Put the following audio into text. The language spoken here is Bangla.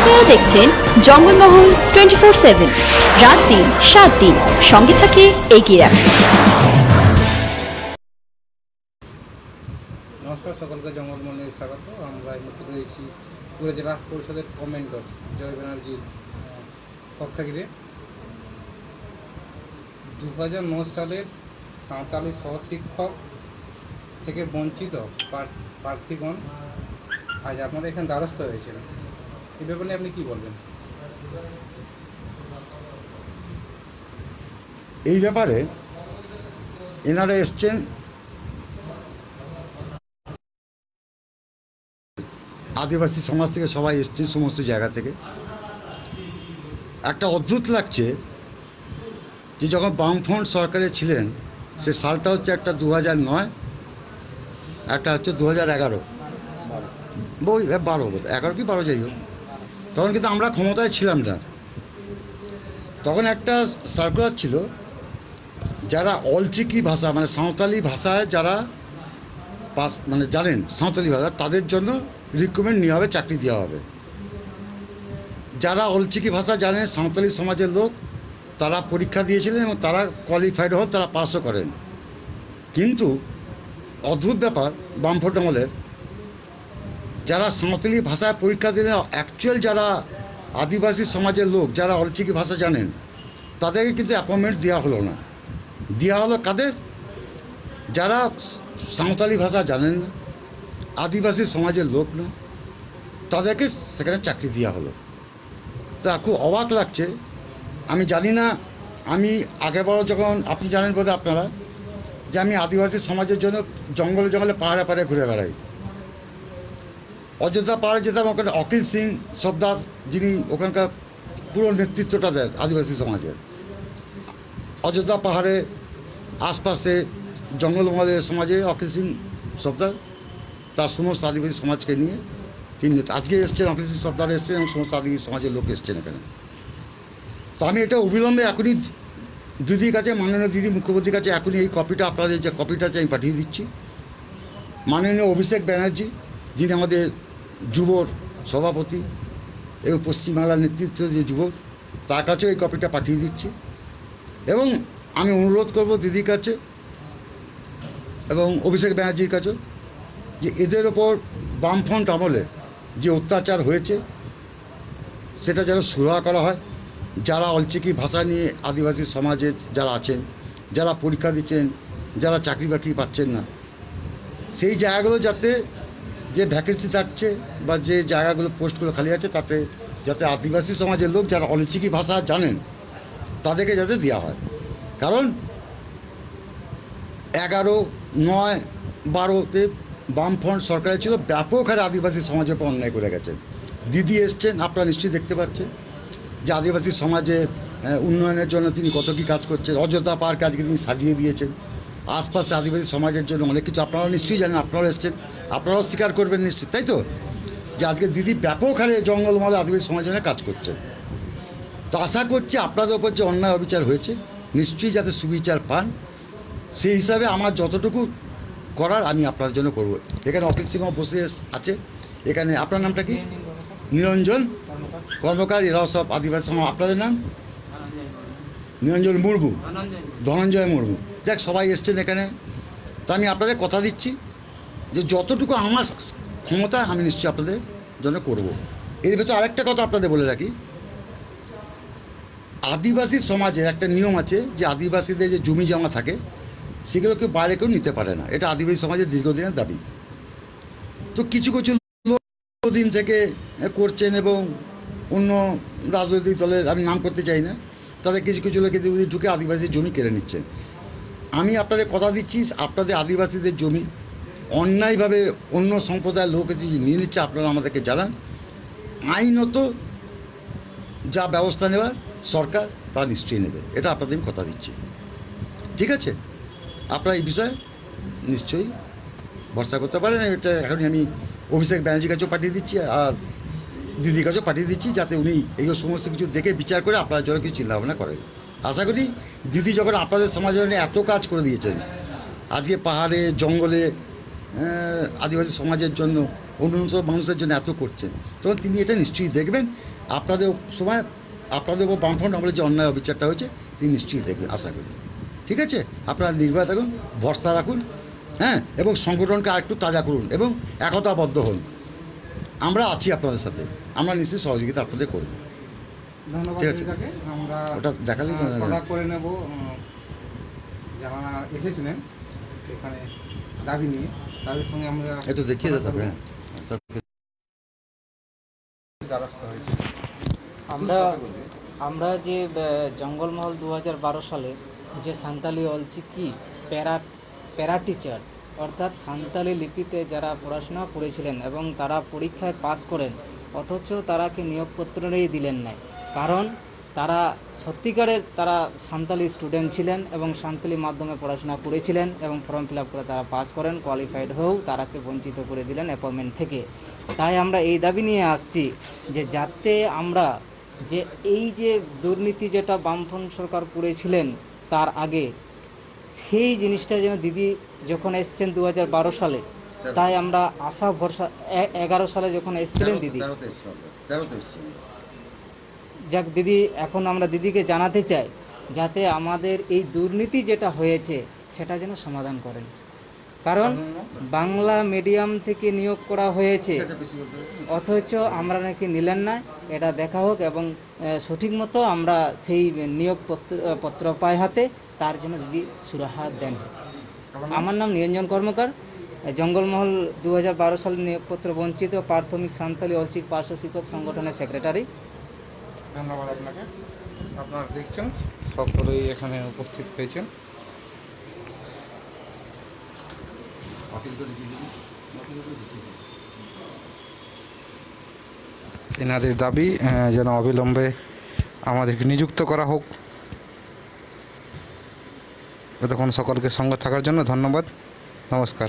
আপনারা দেখছেন জঙ্গলমহল টোয়েন্টি ফোর সেভেন। রাত দিন সাত দিন সঙ্গে থাকে এগিয়ে রাখে নমস্কার সকলকে জঙ্গলমহলে স্বাগত। আমরা এই মুহূর্তে রয়েছি পুরো জেলা পরিষদের কমেন্টর জয় ব্যানার্জির আহ, কক্ষাগৃহে দু হাজার সালের সাঁওতালি সহশিক্ষক থেকে বঞ্চিত প্রার- প্রার্থীগণ আজ আপনাদের এখানে দ্বারস্থ হয়েছিল এই ব্যাপারে আপনি কী বলবেন? এই ব্যাপারে এনারা এসছেন। আদিবাসী সমাজ থেকে সবাই এসছে সমস্ত জায়গা থেকে। একটা অদ্ভুত লাগছে যে যখন বামফ্রন্ট সরকারে ছিলেন, সে সালটা হচ্ছে একটা দু নয়, একটা হচ্ছে দু হাজার এগারো বই বারো বোধ এগারো কি বারো যাই হোক। তখন কিন্তু আমরা ক্ষমতায় ছিলাম না। তখন একটা সার্কুলার ছিল, যারা অলচিকি ভাষা মানে সাঁওতালি ভাষায় যারা পাস মানে জানেন সাঁওতালি ভাষা, তাদের জন্য রিক্রুটমেন্ট নেওয়া হবে, চাকরি দেওয়া হবে। যারা অলচিকি ভাষা জানেন সাঁওতালি সমাজের লোক, তারা পরীক্ষা দিয়েছিলেন এবং তারা কোয়ালিফাইড হন তারা পাসও করেন। কিন্তু অদ্ভুত ব্যাপার বামফ্রন্ট আমলের যারা সাঁওতালি ভাষায় পরীক্ষা দিলেন অ্যাকচুয়াল যারা আদিবাসী সমাজের লোক, যারা অলচিকি ভাষা জানেন, তাদেরকে কিন্তু অ্যাপয়েন্টমেন্ট দেওয়া হলো না। দেওয়া হলো কাদের? যারা সাঁওতালি ভাষা জানেন না, আদিবাসী সমাজের লোক না, তাদেরকে সেখানে চাকরি দেওয়া হলো। তা খুব অবাক লাগছে। আমি জানি না, আমি আগেবারও যখন, আপনি জানেন বোধহয় আপনারা, যে আমি আদিবাসী সমাজের জন্য জঙ্গলে জঙ্গলে পাহাড়ে পাহাড়ে ঘুরে বেড়াই। অযোধ্যা পাহাড়ে যেতাম ওখানে অখিল সিং সর্দার, যিনি ওখানকার পুরো নেতৃত্বটা দেন আদিবাসী সমাজের। অযোধ্যা পাহাড়ে আশপাশে জঙ্গলমহলের সমাজে অখিল সিং সর্দার, তার সমস্ত আদিবাসী সমাজকে নিয়ে তিনি আজকে এসছেন, অখিল সিং সর্দার এসছেন এবং সমস্ত আদিবাসী সমাজের লোক এসছেন এখানে। তো আমি এটা অবিলম্বে এখনই দিদির কাছে, মাননীয় দিদি মুখ্যমন্ত্রীর কাছে এখনই এই কপিটা, আপনাদের যে কপিটা আছে, আমি পাঠিয়ে দিচ্ছি। মাননীয় অভিষেক ব্যানার্জি, যিনি আমাদের যুবর সভাপতি এবং পশ্চিমবাংলার নেতৃত্ব যে যুবক, তার কাছেও এই কপিটা পাঠিয়ে দিচ্ছি। এবং আমি অনুরোধ করব দিদির কাছে এবং অভিষেক ব্যানার্জির কাছে যে এদের ওপর বামফ্রন্ট আমলে যে অত্যাচার হয়েছে, সেটা যেন সুরাহা করা হয়। যারা অলচিকি ভাষা নিয়ে আদিবাসী সমাজে যারা আছেন, যারা পরীক্ষা দিচ্ছেন, যারা চাকরি বাকরি পাচ্ছেন না, সেই জায়গাগুলো যাতে যে ভ্যাকেন্সি থাকছে বা যে জায়গাগুলো পোস্টগুলো খালি আছে তাতে যাতে আদিবাসী সমাজের লোক যারা অলিচিকি ভাষা জানেন তাদেরকে যাতে দেওয়া হয়। কারণ এগারো নয় বারোতে বামফ্রন্ট সরকারে ছিল ব্যাপক হারে আদিবাসী সমাজের উপর অন্যায় করে গেছেন দিদি এসছেন আপনারা নিশ্চয়ই দেখতে পাচ্ছেন যে আদিবাসী সমাজের আহ, উন্নয়নের জন্য তিনি কত কী কাজ করছেন। অযোধ্যা পার্ক আজকে তিনি সাজিয়ে দিয়েছেন। আশপাশে আদিবাসী সমাজের জন্য অনেক কিছু আপনারা নিশ্চয়ই জানেন আপনারাও এসছেন। আপনারাও স্বীকার করবেন নিশ্চয়ই তাই তো? যে আজকে দিদি ব্যাপক হারে জঙ্গলমহলে আদিবাসী সমাজের জন্য কাজ করছেন তো আশা করছি আপনাদের ওপর যে অন্যায় অবিচার হয়েছে নিশ্চয়ই যাতে সুবিচার পান সেই হিসাবে আমার যতটুকু করার আমি আপনাদের জন্য করব। এখানে অফিস সিংহ বসে আছে। এখানে আপনার নামটা কি? নিরঞ্জন কর্মকার এরাও সব আদিবাসী সমাজ। আপনাদের নাম? নিরঞ্জন মুর্মু। ধনঞ্জয় মুর্মু। যাক সবাই এসছেন এখানে। তো আমি আপনাদের কথা দিচ্ছি। যে যতটুকু আমার ক্ষমতা, আমি নিশ্চয়ই আপনাদের জন্য করব। এর ভেতর আরেকটা কথা আপনাদের বলে রাখি। আদিবাসী সমাজে একটা নিয়ম আছে যে আদিবাসীদের যে জমি জমা থাকে, সেগুলো কেউ বাইরে কেউ নিতে পারে না। এটা আদিবাসী সমাজের দীর্ঘদিনের দাবি। তো কিছু কিছু দিন থেকে করছেন এবং অন্য রাজনৈতিক দলের আমি নাম করতে চাই না, তাদের কিছু কিছু লোক ঢুকে আদিবাসী জমি কেড়ে নিচ্ছেন। আমি আপনাদের কথা দিচ্ছি, আপনাদের আদিবাসীদের জমি অন্যায়ভাবে অন্য সম্প্রদায়ের লোক এসে নিয়ে নিচ্ছে, আপনারা আমাদেরকে জানান। আইনত যা ব্যবস্থা নেওয়ার সরকার তা নিশ্চয়ই নেবে, এটা আপনাদের আমি কথা দিচ্ছি। ঠিক আছে? আপনারা এই বিষয়ে নিশ্চয়ই ভরসা করতে পারেন। এটা এখনই আমি অভিষেক ব্যানার্জির কাছেও পাঠিয়ে দিচ্ছি আর দিদির কাছেও পাঠিয়ে দিচ্ছি, যাতে উনি এই সমস্ত কিছু দেখে বিচার করে আপনার জন্য কিছু চিন্তাভাবনা করেন। আশা করি দিদি যখন আপনাদের সমাজের এত কাজ করে দিয়েছেন, আজকে পাহাড়ে, জঙ্গলে আদিবাসী সমাজের জন্য অনুন্নত মানুষের জন্য এত করছেন। তখন তিনি এটা নিশ্চয়ই দেখবেন। আপনাদের সময় আপনাদের উপর বামফ্রন্ট আমলে যে অন্যায় অবিচারটা হয়েছে তিনি নিশ্চয়ই দেখবেন আশা করি। ঠিক আছে? আপনারা নির্ভয় থাকুন ভরসা রাখুন হ্যাঁ? এবং সংগঠনকে আরেকটু তাজা করুন এবং একতাবদ্ধ হন। আমরা আছি আপনাদের সাথে। আমরা নিশ্চয়ই সহযোগিতা আপনাদের করব। ধন্যবাদ ঠিক আছে। ওটা দেখালেই তো। করে নেব যারা এসেছিলেন এখানে দাবি নিয়ে তাদের সঙ্গে আমরা একটু দেখিয়ে দেবে দ্বারস্থ হয়েছে। আমরা আমরা যে জঙ্গলমহল দু বারো সালে যে সান্তালি অলচিকি প্যারা প্যারা টিচার অর্থাৎ সান্তালি লিপিতে যারা পড়াশোনা করেছিলেন এবং তারা পরীক্ষায় পাশ করেন অথচ তারাকে নিয়োগপত্রই দিলেন নাই। কারণ তারা সত্যিকারের তারা সান্তালি স্টুডেন্ট ছিলেন এবং সান্তালি মাধ্যমে পড়াশোনা করেছিলেন এবং ফর্ম ফিল আপ করে তারা পাস করেন কোয়ালিফাইড হয়েও তারাকে বঞ্চিত করে দিলেন অ্যাপয়েন্টমেন্ট থেকে। তাই আমরা এই দাবি নিয়ে আসছি যে যাতে আমরা যে এই যে দুর্নীতি যেটা বামফ্রন্ট সরকার করেছিলেন তার আগে সেই জিনিসটা যেন দিদি যখন এসছেন দু হাজার বারো সালে তাই আমরা আশা ভরসা এগারো সালে যখন এসছিলেন দিদি তেরোতে এসছি আমরা, তেরোতে এসছি আমরা। যাক দিদি, এখন আমরা দিদিকে জানাতে চাই, যাতে আমাদের এই দুর্নীতি যেটা হয়েছে, সেটা যেন সমাধান করেন কারণ বাংলা মিডিয়াম থেকে নিয়োগ করা হয়েছে। অথচ আমরা নাকি নিলেন না, এটা দেখা হোক এবং সঠিক মতো আমরা সেই নিয়োগ পত্র পাই হাতে, তার জন্য দিদি সুরাহা দেন আমার নাম নিরঞ্জন কর্মকার জঙ্গলমহল দু হাজার বারো সালে নিয়োগপত্র বঞ্চিত প্রাথমিক সান্তালি অলচিক পার্শ্ব শিক্ষক সংগঠনের সেক্রেটারি ধন্যবাদ আপনাকে। আপনারা দেখছেন, সকলেই এখানে উপস্থিত হয়েছেন। এনাদের দাবি যেন অবিলম্বে আমাদেরকে নিযুক্ত করা হোক। এতক্ষণ সকলকে সঙ্গে থাকার জন্য ধন্যবাদ। নমস্কার।